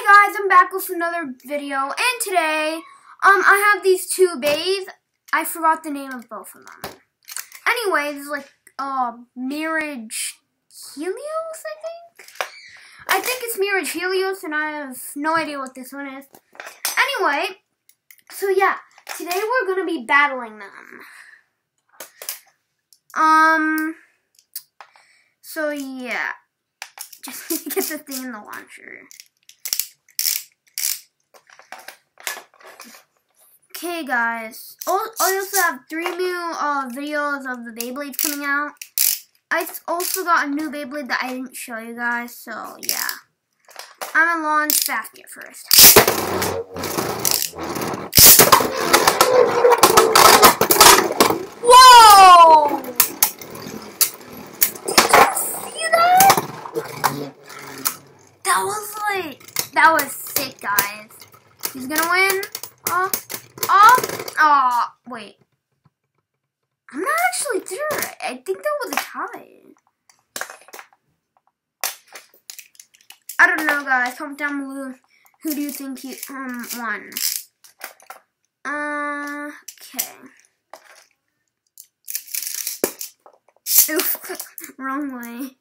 Hey guys, I'm back with another video, and today, um, I have these two bays. I forgot the name of both of them. Anyways, like, uh, Mirage Helios, I think? I think it's Mirage Helios, and I have no idea what this one is. Anyway, so yeah, today we're gonna be battling them. Um, so yeah, just get the thing in the launcher. Okay, guys. I also have three new uh, videos of the Beyblades coming out. I also got a new Beyblade that I didn't show you guys, so yeah. I'm gonna launch Fafnir first. Whoa! See that? That was like, that was sick, guys. He's gonna win. Oh. Oh, oh, wait. I'm not actually sure. I think that was a tie. I don't know, guys. Comment down below. Who do you think you um won? Uh, okay. Oof, wrong way.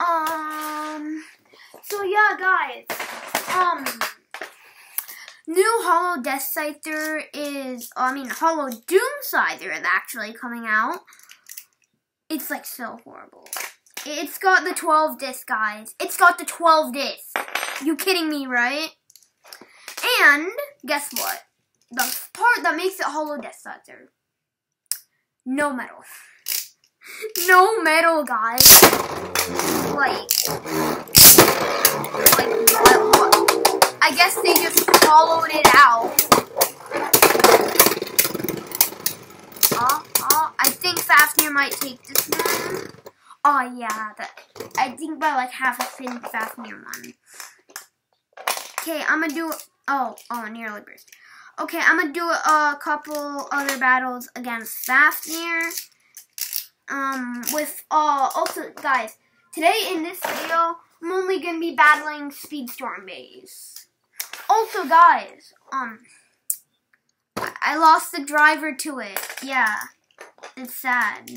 Um. So yeah, guys. Um. New Hollow Death Scyther is, oh, I mean, Hollow Doom Scyther is actually coming out. It's like so horrible. It's got the 12 disc, guys. It's got the 12 disc. You kidding me, right? And guess what? The part that makes it Hollow Death Scyther. No metal. no metal, guys. Like, like what? I guess they just hollowed it out. Oh, oh, I think Fafnir might take this one. Oh yeah, that, I think by like half a spin Fafnir one. Okay, I'm gonna do, oh, oh, nearly burst. Okay, I'm gonna do a couple other battles against Fafnir. Um, with, uh, also, guys, today in this video, I'm only gonna be battling Speedstorm Bays. Also, guys, um, I lost the driver to it. Yeah, it's sad.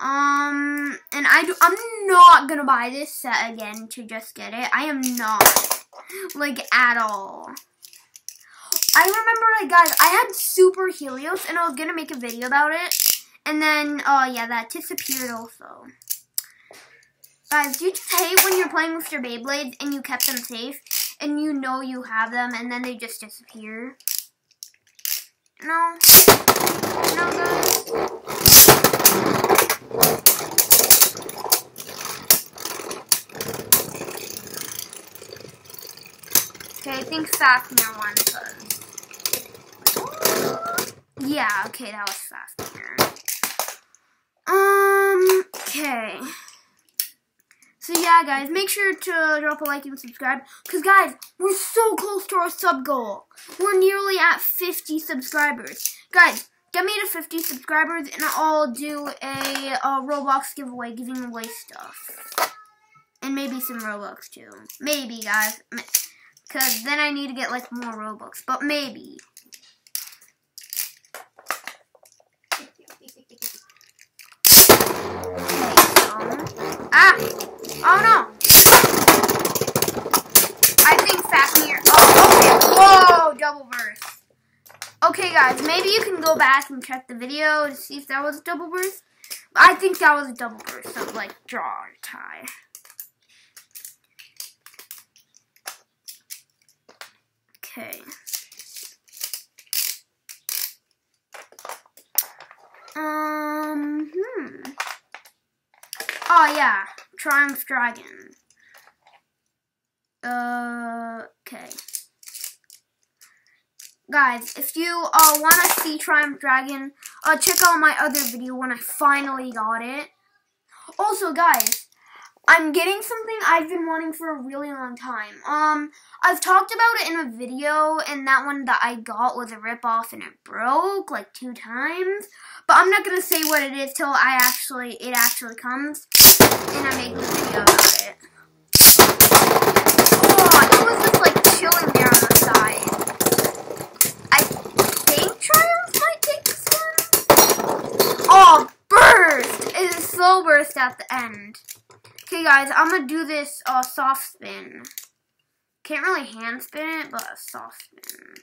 Um, and I do, I'm not gonna buy this set again to just get it. I am not, like, at all. I remember, like, guys, I had Super Helios, and I was gonna make a video about it. And then, oh, uh, yeah, that disappeared also. Guys, do you just hate when you're playing with your Beyblades and you kept them safe and you know you have them and then they just disappear? No? No, guys? Okay, I think Fafnir won because... Yeah, okay, that was Fafnir. Um, okay. So yeah, guys, make sure to drop a like and subscribe. Because, guys, we're so close to our sub goal. We're nearly at 50 subscribers. Guys, get me to 50 subscribers, and I'll do a, a Roblox giveaway, giving away stuff. And maybe some Robux, too. Maybe, guys. Because then I need to get, like, more Robux. But maybe. Okay, ah! Oh no! I think Fafnir. Oh, okay. Whoa, double burst. Okay, guys, maybe you can go back and check the video to see if that was a double burst. I think that was a double burst, so like draw or tie. Okay. Um, hmm. Oh, yeah. Triumph Dragon. Uh, okay. Guys, if you uh, want to see Triumph Dragon, uh, check out my other video when I finally got it. Also, guys, I'm getting something I've been wanting for a really long time. Um, I've talked about it in a video, and that one that I got was a ripoff and it broke like two times. But I'm not gonna say what it is till I actually it actually comes and I made a video about it. Oh, it was just like chilling there on the side. I think Triumph might take this one. Oh, burst! It is slow burst at the end. Okay, guys, I'm gonna do this uh, soft spin. Can't really hand spin it, but a soft spin.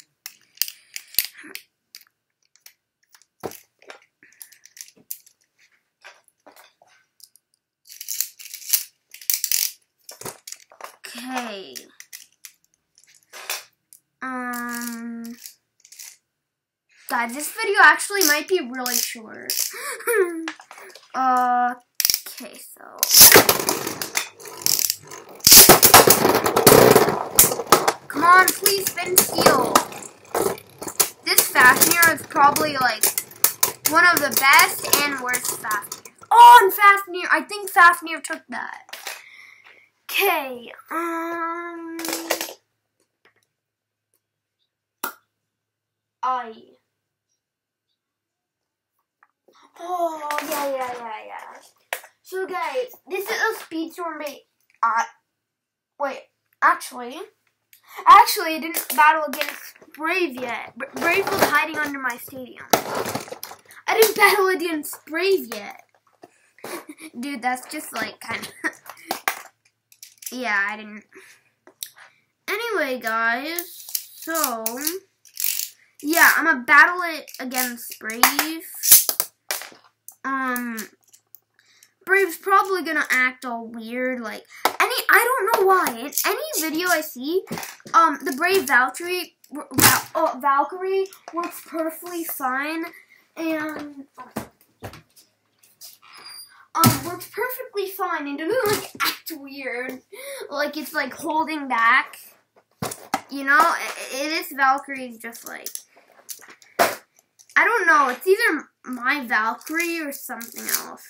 Okay. Um, guys, this video actually might be really short. uh, okay, so. Come on, please spin steal. This Fafnir is probably like one of the best and worst Fafnir. Oh, and Fafnir, I think Fafnir took that. Okay, um... I. Oh, yeah, yeah, yeah, yeah. So, guys, this is a speedstorm bait. Uh, wait, actually, actually, I didn't battle against Brave yet. Brave was hiding under my stadium. I didn't battle against Brave yet. Dude, that's just like kind of. yeah, I didn't. Anyway, guys, so. Yeah, I'm gonna battle it against Brave. Um, Brave's probably gonna act all weird, like any. I don't know why. In any video I see, um, the Brave Valkyrie, Val, oh, Valkyrie works perfectly fine, and um, works perfectly fine, and doesn't like act weird, like it's like holding back. You know, it, it is just like I don't know. It's either my Valkyrie or something else.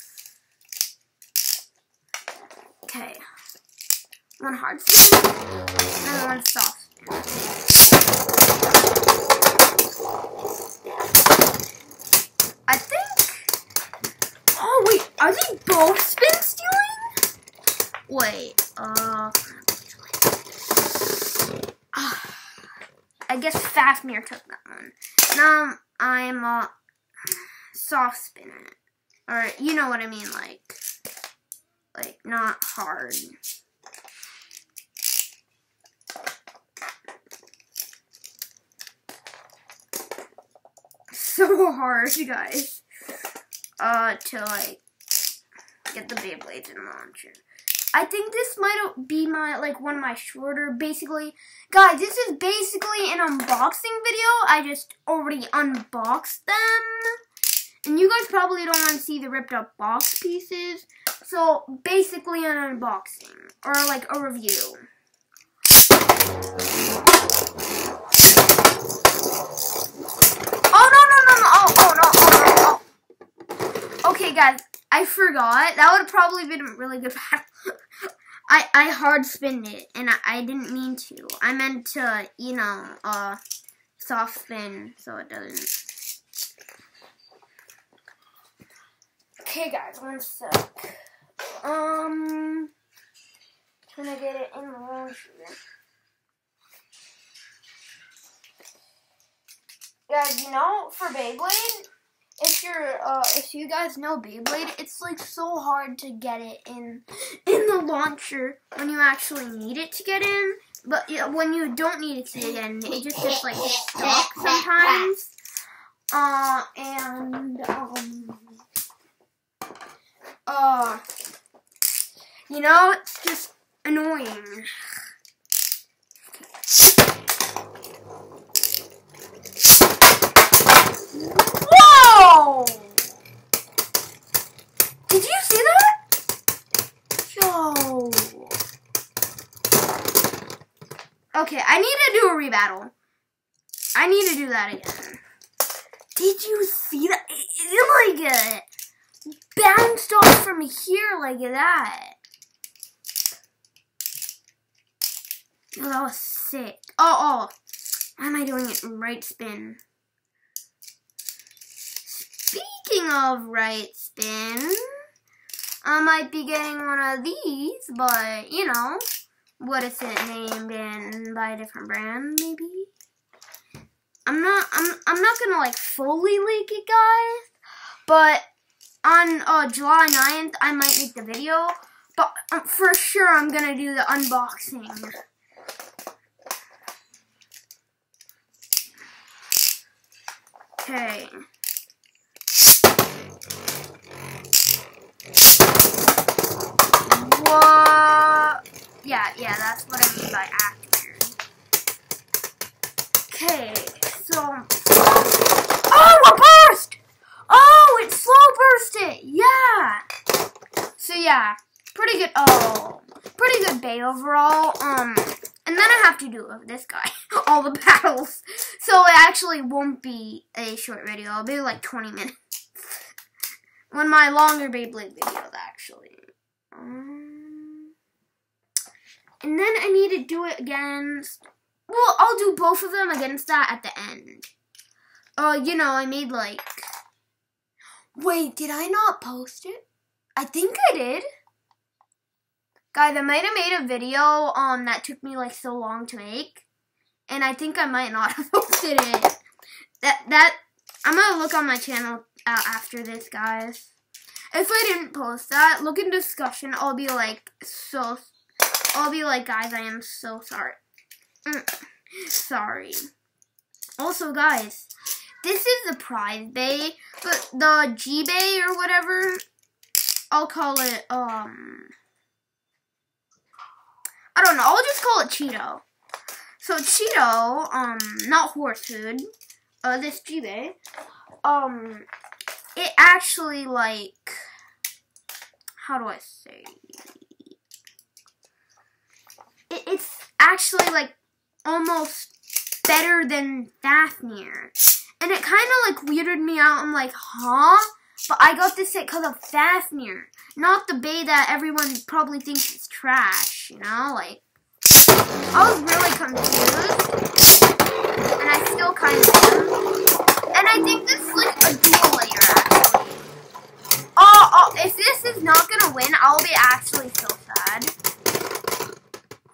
Okay. One hard spin and one soft spin. I think. Oh wait, are they both spin stealing? Wait, uh. I guess Fafnir took that one. Now I'm a soft spin it. Or, you know what I mean, like, like, not hard. So hard, you guys, uh, to, like, get the Beyblades in launcher. I think this might be my, like, one of my shorter, basically. Guys, this is basically an unboxing video. I just already unboxed them. And you guys probably don't want to see the ripped up box pieces. So, basically an unboxing. Or, like, a review. Oh, no, no, no, no. Oh, oh, no, oh, no, oh. Okay, guys. I forgot. That would have probably been a really good battle. I, I hard spinned it, and I, I didn't mean to. I meant to, you know, uh, soft spin so it doesn't. Okay, guys, one sec. Um, trying to get it in the launcher. Guys, you know, for Beyblade, you're uh if you guys know Beyblade, it's like so hard to get it in in the launcher when you actually need it to get in. But yeah, when you don't need it to get in, it just gets like stuck sometimes. Uh and um uh you know, it's just annoying. Did you see that? Yo. Okay, I need to do a rebattle. I need to do that again. Did you see that? It, it like it bounced off from here like that. Oh, that was sick. Oh, oh. Why am I doing it right spin? Speaking of right spin, I might be getting one of these, but, you know, what is it named in by a different brand, maybe? I'm not, I'm, I'm not gonna, like, fully leak it, guys, but on uh, July 9th, I might make the video, but um, for sure I'm gonna do the unboxing. Okay. What? Yeah, yeah, that's what I mean by actor. Okay, so. Oh, a burst! Oh, it slow bursted! Yeah! So, yeah, pretty good. Oh, pretty good bait overall. Um, and then I have to do this guy, all the battles. So it actually won't be a short video. It'll be like 20 minutes. When my longer Beyblade videos, actually. Um, and then I need to do it against... Well, I'll do both of them against that at the end. Uh, you know, I made like... Wait, did I not post it? I think I did. Guys, I might have made a video um that took me like so long to make. And I think I might not have posted it. That that I'm gonna look on my channel uh, after this, guys. If I didn't post that, look in discussion. I'll be like so. I'll be like, guys, I am so sorry. Mm, sorry. Also, guys, this is the prize bay, but the G bay or whatever. I'll call it um. I don't know. I'll just call it Cheeto. So Cheeto, um, not horse food. Uh, this G-Bay, um, it actually like, how do I say? It, it's actually like almost better than Fafnir. And it kind of like weirded me out. I'm like, huh? But I got this set because of Fafnir. Not the bay that everyone probably thinks is trash, you know? Like, I was really confused. And I still kind of am. And I think this is like a dual layer, actually. Oh, oh, if this is not going to win, I'll be actually so sad.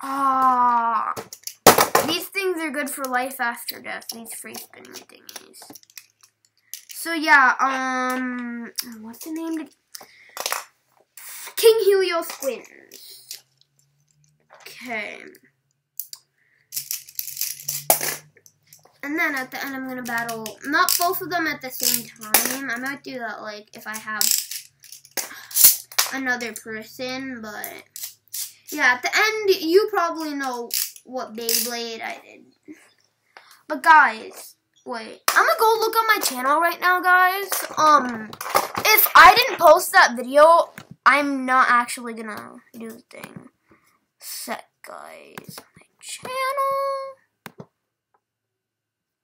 Ah. These things are good for life after death, these free spinning thingies. So yeah, um, what's the name? King Helios wins. Okay. And then at the end, I'm to battle, not both of them at the same time. I might do that, like, if I have another person, but, yeah, at the end, you probably know what Beyblade I did. But, guys, wait, I'm to go look on my channel right now, guys. Um, if I didn't post that video, I'm not actually to do the thing. Set, guys, on my channel.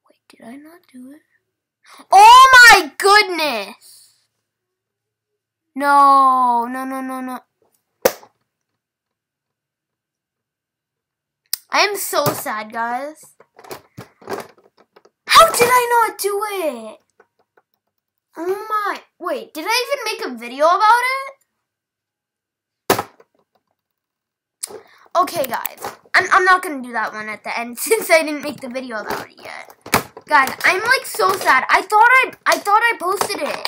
Wait, did I not do it? Oh my goodness! No, no, no, no, no. I am so sad, guys. How did I not do it? Oh my. Wait, did I even make a video about it? Okay, guys. I'm, I'm not going to do that one at the end since I didn't make the video about it yet. Guys, I'm like so sad. I thought I I thought I posted it.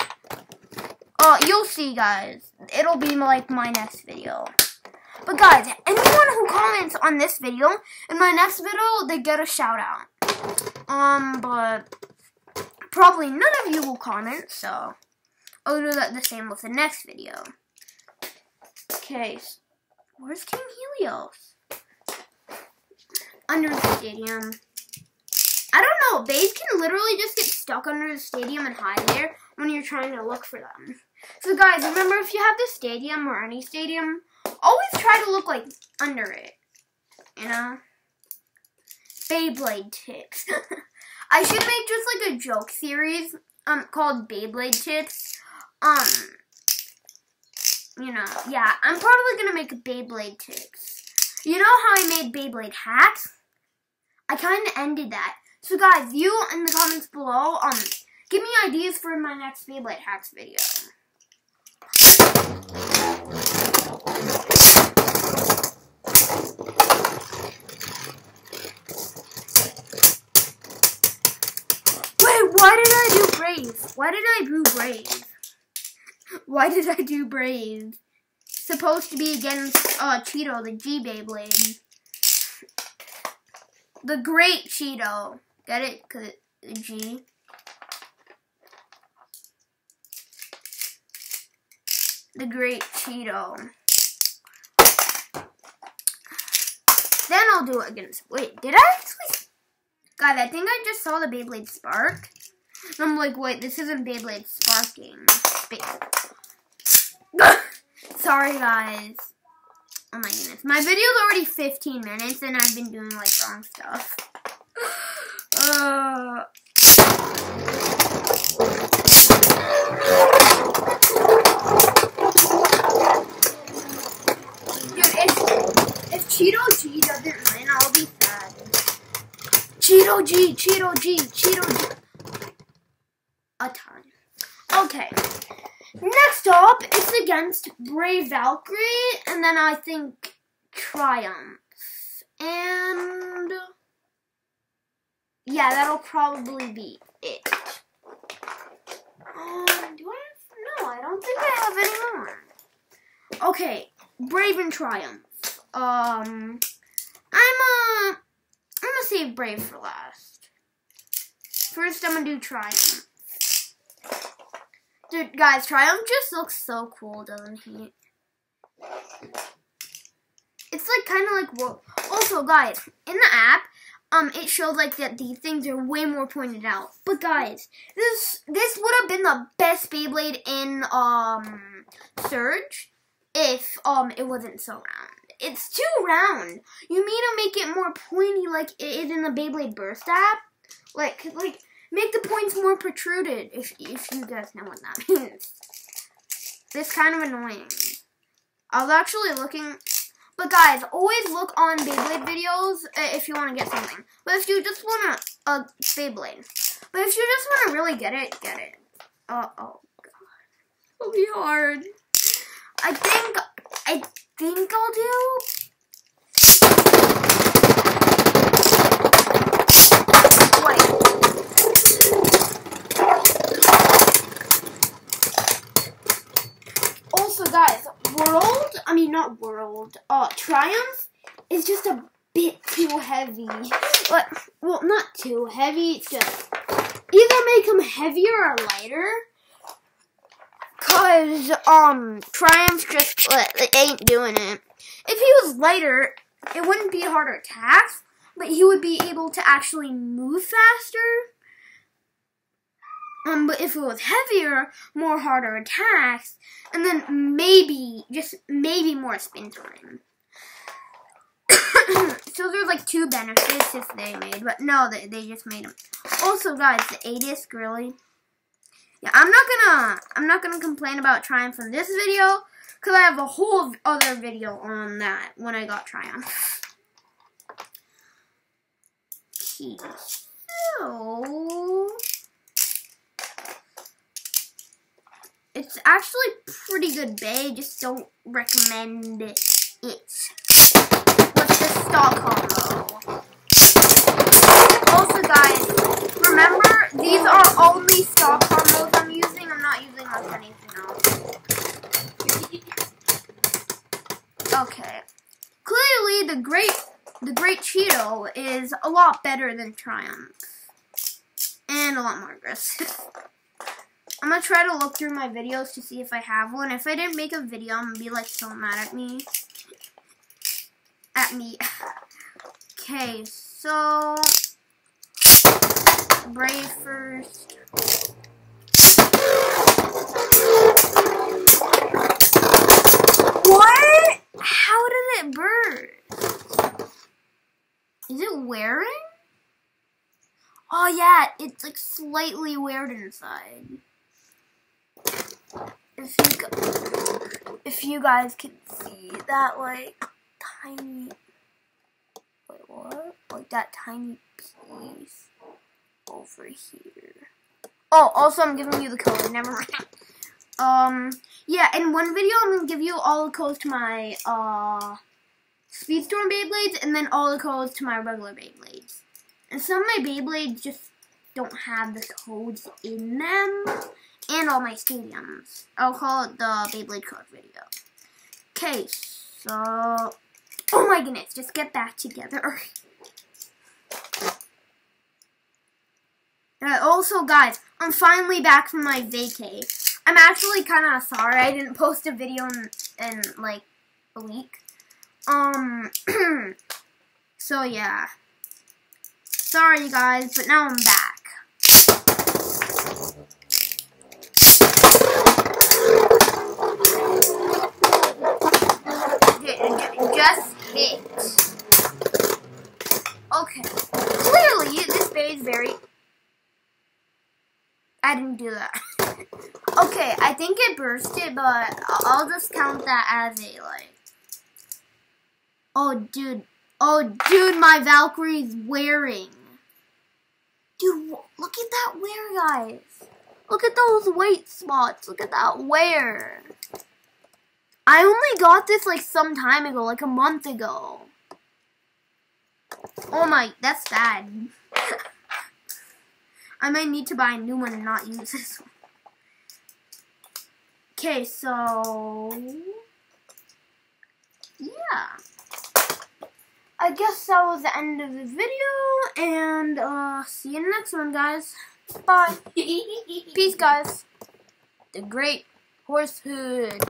Oh, uh, you'll see, guys. It'll be like my next video. But guys, anyone who comments on this video in my next video, they get a shout out. Um, but probably none of you will comment, so I'll do that the same with the next video. Okay, where's King Helios? Under the stadium. I don't know. Bays can literally just get stuck under the stadium and hide there when you're trying to look for them. So guys, remember if you have the stadium or any stadium, always try to look like under it. You know? Beyblade tips. I should make just like a joke series um called Beyblade tips. Um you know, yeah, I'm probably gonna make Beyblade tips. You know how I made Beyblade hacks? I kinda ended that. So guys, you in the comments below, um, give me ideas for my next Beyblade hacks video. Wait, why did I do brave? Why did I do brave? Supposed to be against uh, Cheeto, the G Beyblade. The Great Cheeto. Get it? Because it's G. The Great Cheeto. Then I'll do it against. Wait, did I actually? God, I think I just saw the Beyblade spark. I'm like, wait, this isn't Beyblade sparking. Sorry, guys. Oh my goodness. My video's already 15 minutes and I've been doing like wrong stuff. Uh. Cheeto G doesn't win, I'll be sad. Cheeto G, Cheeto G, Cheeto G. A ton. Okay. Next up, it's against Brave Valkyrie, and then I think Triumph. And yeah, that'll probably be it. Um, do I have? No, I don't think I have any more. Okay, Brave and Triumph. Um, I'm uh, I'm gonna save Brave for last. First, I'm gonna do Triumph. Dude, guys, Triumph just looks so cool, doesn't he? It's like kind of like well. Also, guys, in the app, um, it shows like that these things are way more pointed out. But guys, this this would have been the best Beyblade in um Surge if um it wasn't so round it's too round. You need to make it more pointy like it is in the Beyblade Burst app? Like, like, make the points more protruded, if, if you guys know what that means. This kind of annoying. I was actually looking, but guys, always look on Beyblade videos uh, if you want to get something. But if you just want a, a Beyblade. But if you just want to really get it, get it. Uh, oh, God. It'll be hard. I think, I think I'll do. Wait. Also, guys, World, Not World, uh, Triumph is just a bit too heavy. But, well, not too heavy, just either make them heavier or lighter. Cause um Triumph just like, ain't doing it. If he was lighter, it wouldn't be a harder task, but he would be able to actually move faster. Um, but if it was heavier, more harder attacks, and then maybe, just maybe more spin time. so there's like two benefits if they made, but no, they, they just made them. Also, guys, the A-disc, really? Yeah, I'm not gonna I'm not gonna complain about Triumph in this video because I have a whole other video on that when I got Triumph. Okay, so it's actually pretty good bay. Just don't recommend it. What's the stock combo? Also, guys, remember these are only stock combos I'm using. I'm not using like anything else. Okay. Clearly, the great the Great Cheeto is a lot better than Triumph. And a lot more aggressive. I'm gonna try to look through my videos to see if I have one. If I didn't make a video, I'm gonna be like so mad at me. At me. Okay, so Brave first. What? How did it burst? Is it wearing? Oh yeah, it's like slightly weird inside. If you if you guys can see that like tiny wait what? Like that tiny piece over here. Oh, also I'm giving you the code. Never mind. Um, yeah, in one video I'm gonna give you all the codes to my uh Speedstorm Beyblades, and then all the codes to my regular Beyblades. And some of my Beyblades just don't have the codes in them, and all my stadiums. I'll call it the Beyblade card video. Okay, so oh my goodness, just get back together. Uh, also, guys, I'm finally back from my vacay. I'm actually kind of sorry I didn't post a video in, in like a week. Um, so yeah. Sorry you guys, but now I'm back. Just hit. Okay. Clearly, this is very... I didn't do that. okay, I think it bursted, but I'll just count that as a, like... Oh, dude. Oh, dude, my Valkyrie's wearing. Dude, look at that wear, guys. Look at those white spots. Look at that wear. I only got this like some time ago, like a month ago. Oh my, that's bad. I might need to buy a new one and not use this one. Okay, so... Yeah. I guess that was the end of the video, and uh, see you in the next one, guys. Bye. Peace, guys. The Great Horse Hood.